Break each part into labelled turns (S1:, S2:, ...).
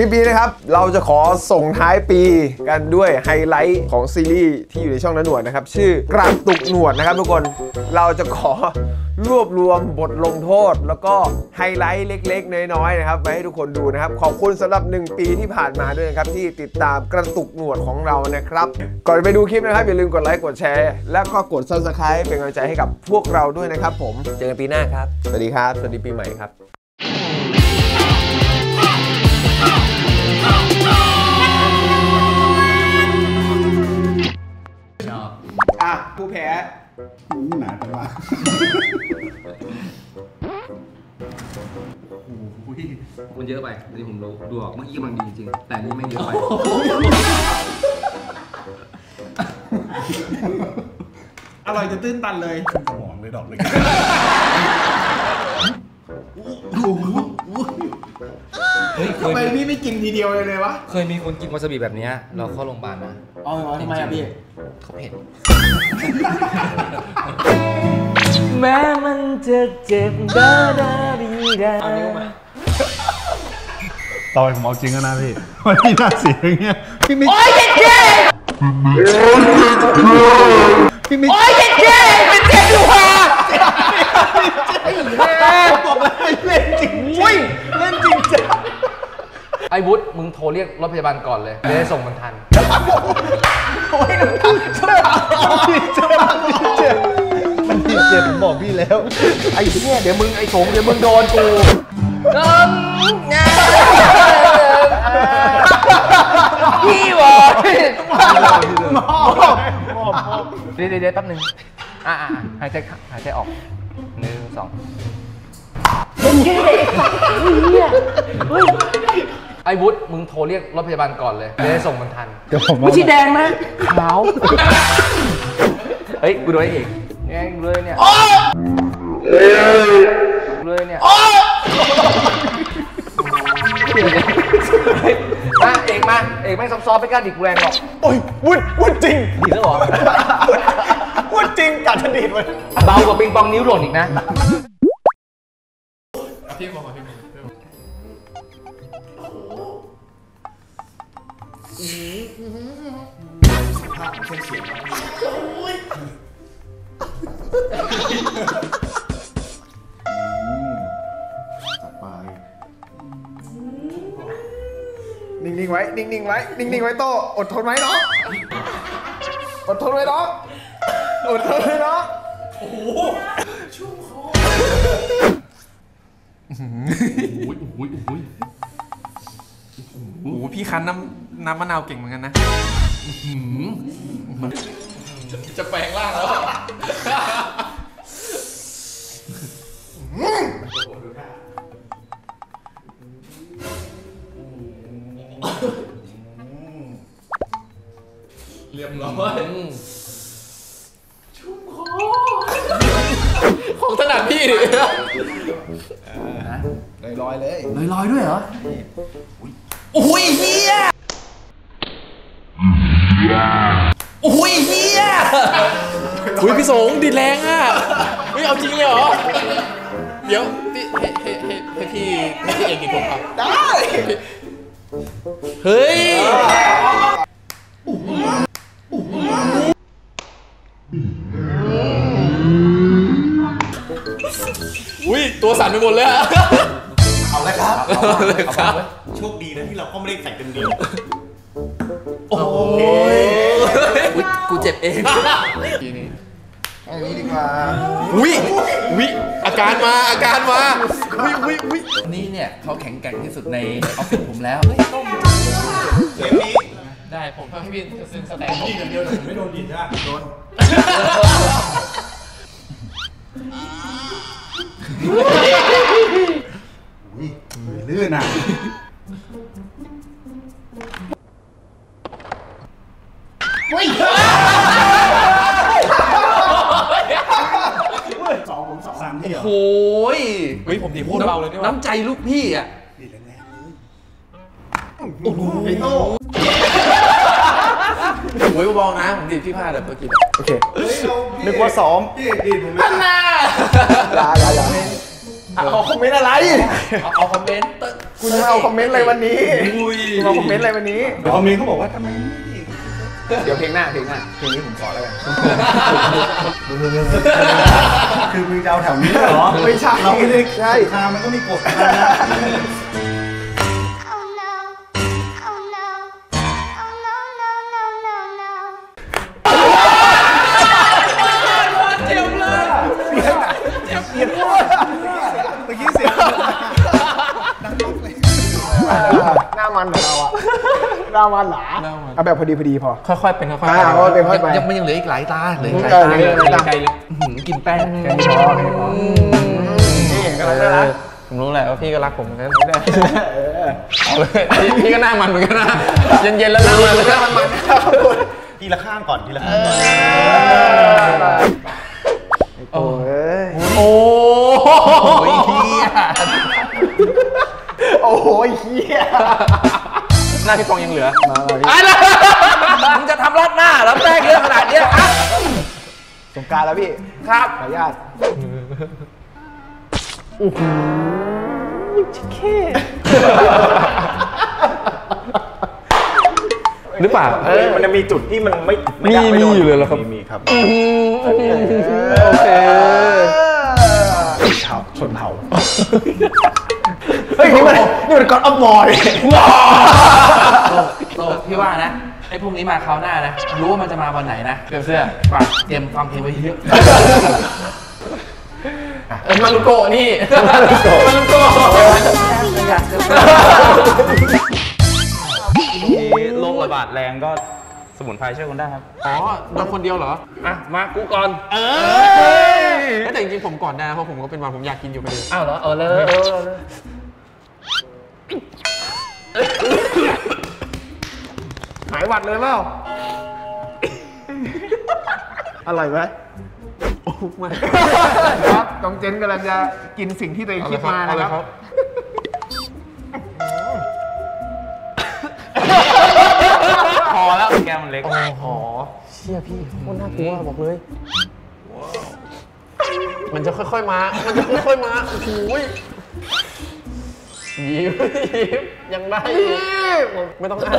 S1: คลิปนี้นะครับ เราจะขอส่งท้ายปีกันด้วยไฮไลท์ของซีรีส์ที่อยู่ในช่องน้าหนวดนะครับ ชื่อกระตุกหนวดนะครับทุกคนเราจะขอรวบรวมบทลงโทษ แล้วก็ไฮไลท์เล็ก ๆ น้อยๆนะครับไว้ให้ทุกคนดูนะครับ ขอบคุณสำหรับ 1 ปีที่ผ่านมาด้วยนะครับ ที่ติดตามกระตุกหนวดของเรานะครับ ก่อนไปดูคลิปนะครับ อย่าลืมกดไลค์กดแชร์ แล้วก็กด subscribe เป็นกำลังใจให้กับพวกเราด้วยนะครับผมเจอกันปีหน้าครับ สวัสดีครับ สวัสดีปีใหม่ครับ ผู้แพ้
S2: หนาจังวะ
S3: มันเยอะไปอันนี้ผมรู้ดูออกเมื่อกี้กำลังดีจริงๆแต่อันนี่ไม่เยอะไป
S4: อร่อยจะตื้นตันเลย
S2: ขึ้นสมองเลยดอกเลย
S3: เฮ้ยเค
S4: ทำ
S3: ย
S4: ไมพี่ไม่กินทีเดียวเลยเลยวะ
S3: เคยมีคนกินวาซาบิแบบเนี้ยเราเข้าโรงพยาบาลนะ
S4: อ๋อทำไมอะพี่
S3: เขาเผ็ดแม้มันจะเจ็บดาดาดีดา
S4: เอานิ้วมา
S2: ต่อไปผมเอาจริงแล้วนะพี่ วันนี้หน้าเสียอย่างเงี้ยพี่ไม่พี่ไม่
S4: บอกแล้วให้เล่นจริงอุ้ยเล่นจริงจัง
S3: ไอ้วุฒิมึงโทรเรียกรถพยาบาลก่อนเลยจะได้ส่งมันทัน
S4: โอ้ยน้ำตาเจ็บเจ็บเจ็บ
S2: มันผิดเจ็บผมบอกพี่แล้ว
S4: ไอ้เนี่ยเดี๋ยวมึงไอ้สงเดี๋ยวมึงโดนกู
S3: พี่วะ
S4: หมอ
S3: เดี๋ยวเดี๋ยวเดี๋ยวแป๊บนึงอ่าหายใจเข้าหายใจออกหนึ่งสองไอ้วุฒิมึงโทรเรียกรถพยาบาลก่อนเลยจะได้ส่งมันทัน
S2: เดี๋ยวผม
S3: ไม่ใช่แดงนะขาวเฮ้ยกูโดนไอ้เอกแดงเลยเนี่ยเลยเนี่ยมาเอกมาเอกแม่งซอฟๆไม่กล้าดิกแรงหรอก
S4: โอ้ยวุ้นวุ้นจริง
S3: ดีแล้วเหรอ
S4: วุ้นจริงกัดถดีดมัน
S3: เบากว่าปิงปองนิ้วหล่นอีกนะ
S2: ไป
S1: นิ่งๆไว้ นิ่งๆไว้ นิ่งๆไว้โต อดทนไว้เนาะอดทนไว้เนาะอดทนไว้เนาะ
S4: โอ้โหพี่คันน้ำ น้ำมะนาวเก่งเหมือนกันนะจะแปลงร่างแล้วเรียบร้อยชุ่มคอของถนัดพี่ดิ
S2: ลอยๆเลย
S3: ลอยลอยด้วยเหรอ
S4: โอ้ยเฮีย อุ้ยพี่สงดิดแรงอะเฮ้ยเอาจริงเลยเหรอ เดี๋ยวพี่ให้ให้ให้ให้พี่ให้พี่เองกินผมครับ ได้ เฮ้ยอุ้ยตัวสั่นไปหมดเลยอะ
S5: เอาละครับ
S4: เอาเลยครับ
S5: โชคดีนะที่เราก็ไม่ได้ใส่เต็มเดียว
S4: โอ้ย
S3: อุ๊ย กูเจ็บเอง
S2: เอาอย่างนี้ดีกว่า
S4: วิวิอาการมาอาการมาวิวิวิ
S3: นี่เนี่ยเขาแข็งแกร่งที่สุดในออฟฟิศผมแล้ว
S4: ได้ผมทำให้พี่ซึ่งสแตน
S5: นี่กันเดียวแต่ไม่โดนดินใช่ไหมโดน
S2: อุ้ยมือลื่นอะ
S5: สองผมสองสามที่เหรอ
S3: โอ้ ย
S4: เฮ้ยผมดีพูดเบาเลยนี่หว่า
S3: น้ำใจลูกพี่อะ
S5: ดีแรงๆเลย
S4: โอ้โห
S3: โอ้ยเบาๆนะผมดีดพี่พลาดแบบเมื่อกี้
S1: โอเค
S5: เฮ้ยเรา
S1: นึกว่าซ้อม
S5: พี่เอกดีผมไม่ได้
S1: อย่าอย่าอย่าเอาคอมเมนต์อะไร
S3: เอาเอาคอมเมนต์เต
S1: คุณมาเอาคอมเมนต์อะไรวันนี้คุณมาคอมเมนต์อะไรวันนี้
S5: เดี๋ยวคอมเมนต์เขาบอกว่าทำไม
S1: เดี๋ยวเพลงหน้าเพลงหน้าเพลงนี้ผมขอแล้วกัน
S5: คือมึงจะเอาแถวนี้เหรอ
S1: ไม่ใช่
S5: เราไม่ได้
S1: ใช่
S5: ทางมันก็มีกฎนะ
S6: Oh no. Oh no. Oh no, no, no, no, no.
S5: เมื่อกี้เสียง
S1: หน้า มันของเราอะหน้ามันหลาเอาแบบพอดีพอดีพอ
S3: ค่อยๆเป็นค่อยๆ
S1: อ่าค่อยๆเป็นค่อยๆไป
S3: ยังมันยังเหลืออีกหลายตาเหลืออีกหลาย
S1: เออ
S3: ตา
S1: เหลืออีกหลายตา
S3: ไกลเลยอื้อหือกินแป้ง
S1: แค่นี้พอแค่นี้พอนี่กำลังน่ารัก
S3: ผมรู้แหละว่าพี่ก็รักผมเหมือนกันเอาเลยพี่พี่ก็หน้ามันเหมือนกันนะเย็นๆแล้วหน้ามันเลยหน้ามัน
S5: ทีละข้างก่อนทีละข้างก่อน
S1: โอ้ เฮีย
S3: หน้าพี่ปองยังเหลือไอ้ละมึงจะทำรอดหน้าแล้วแป้งเยอะขนาดเนี้ยอะ
S1: สงกรารแล้วพี่
S3: ครับ
S1: ขออนุญาต
S3: หรือเปล่า
S5: มันจะมีจุดที่มันไม่
S3: มีมีอยู่เลยเหรอครับ
S5: มีมีครับ
S3: โอเค
S5: ชาวชนเผ่า
S1: เฮ้ยนี่มัน นี่มันก้อนอัพมอย
S3: โตพี่ว่านะไอ้พวกนี้มาคราวหน้านะ รู้ว่ามันจะมาวันไหนนะเตรียมเสื้อฝากเตรียมฟังเพลงไว้เยอะเออมารุโกะนี่มารุโกะมารุโกะ
S7: โรคระบาดแรงก็สมุนไพรช่วยคุณได้ครับ
S3: อ๋อโดนคนเดียวเหรอ อะ มากูก่อน เออแต่จริงๆผมก่อนได้นะ เพราะผมก็เป็นหวันผมอยากกินอยู่ประเดี๋ยวอ้าวเหรอ เออเลยเออเลย
S1: หายหวัดเลยเปล่าอร่อยไหมครับน้องเจนกำลังจะกินสิ่งที่ตัวเองคิดมานะครับ
S7: พอแล้วแก้วมันเล็ก
S3: เชี่ยพี่โคตรน่ากลัวบอกเลย มันจะค่อยๆมา มันจะค่อยๆมา โอ้โหย ยิ้มยิ้มยังได้อยู่ไม่ต้องอ่าน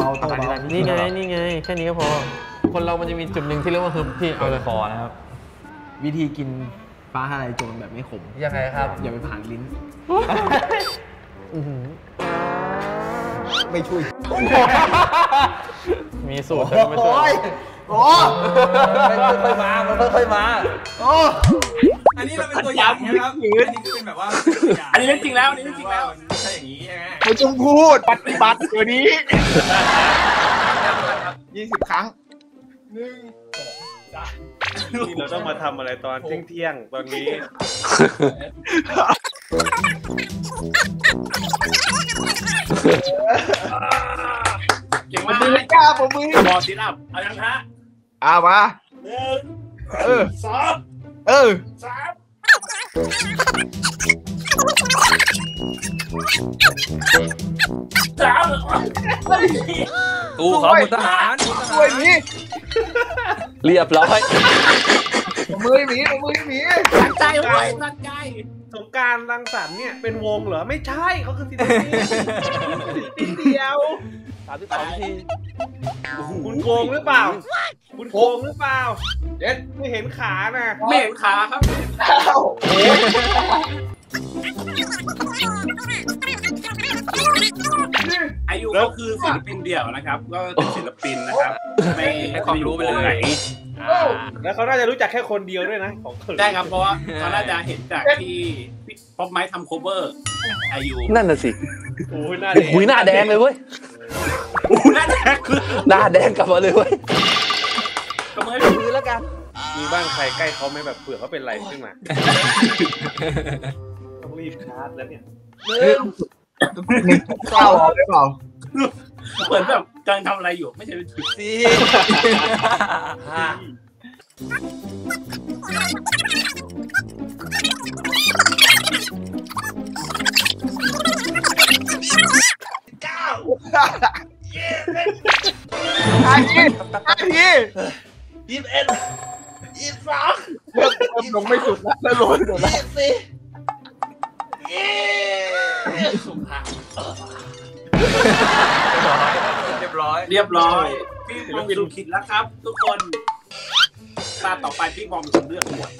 S1: เบาตัวเบา
S3: นี่ไงนี่ไงแค่นี้ก็พอ คนเรามันจะมีจุดหนึ่งที่เรียกว่าฮึบพี่เอาเลย
S7: คอนะครับ
S1: วิธีกินฟ้าทะลายโจรแบบไม่ขม
S3: ยังไงครับ
S1: อย่าไปผ่านลิ้นไม่ช่วย
S3: มีสูตรแต่ก็ไม่ช่วย
S1: โอ้
S3: มันค่อยๆมา มันค่อยๆมา
S8: อั นนี้เราเป็นตัวอย่างนะครับ อันนี้คือเป็นแบบว่า อันนี้เรื่องจริงแล้ว อันนี้เรื่องจริงแล้วใช่อย่างนี้ใช่ไหม
S1: ไม่ต้องพูดปฏิบัติตัวนี้ยี่สิบครั้ง
S9: ที่เราต้องมาทำอะไรตอนเที่ยงเที่ยงๆตอนนี้
S8: เก่งมาก
S1: มือกล้าผมมือบ
S8: อสิลับเอายังฮะ
S1: อ่ามา
S8: หนึ่ง
S1: เออ
S8: สอง
S1: เออ
S8: สาม สาม
S7: กูเขามุทหาร
S1: ช่วยหมี
S7: เรียบร้อย
S1: มือหมีมือหมี
S8: ใจไว้ตั้งใจ
S9: สงกรารรังสรรค์เนี่ยเป็นวงเหรอ ไม่ใช่เขาคือศิลปินศิลปินเดียว
S7: สามสิบสองที
S9: คุณโกงหรือเปล่า คุณโกงหรือเปล่า เด็ดไม่เห็นขานะ
S8: ไม่เห็นขาครับอายุก็คือศิลปินเดี่ยวนะครับ ก็เป็นศิลปินนะครับ ไม่ให้ความรู้ไปเลยไหน
S9: แล้วเขาน่าจะรู้จักแค่คนเดียวด้วยนะของเขิน
S8: ได้ครับเพราะว่าเขาน่าจะเห็นจากที่ป๊อปไม้ทำโคเวอร์อายุ
S7: นั่นน่ะสิ
S9: โอ้ยหน้า
S7: โอ้โหุยหน้าแดงเลยเว้ย
S8: อู้น่าจะคือ
S7: หน้าแดงกลับมาเลยเว้ย
S8: ก็เมื่อให้พื้นแล้วกัน
S9: มีบ้านใครใกล้เขาไหมแบบเผื่อเขาเป็นไรขึ้นมา ต้องรีบชาร์จแล้วเนี่ย
S1: เศร้าหรือเปล่า
S8: เหมือนแบบกำลังทำอะไรอยู่ไม่ใช่เป็นจุด
S7: สี่
S1: อา ทีอาที
S8: ยี่สิบเอ็ดยี่สิบสอง
S1: เริ่มลงไม่สุดแล้วเริ่มลงไม่สุดแล้ว
S8: ยี่สิบสี่เรียบร้อย เรียบร้อยพี่บอมสุดขิดแล้วครับ ทุกคนตาต่อไปพี่บอมเป็นคนเลือกหมวด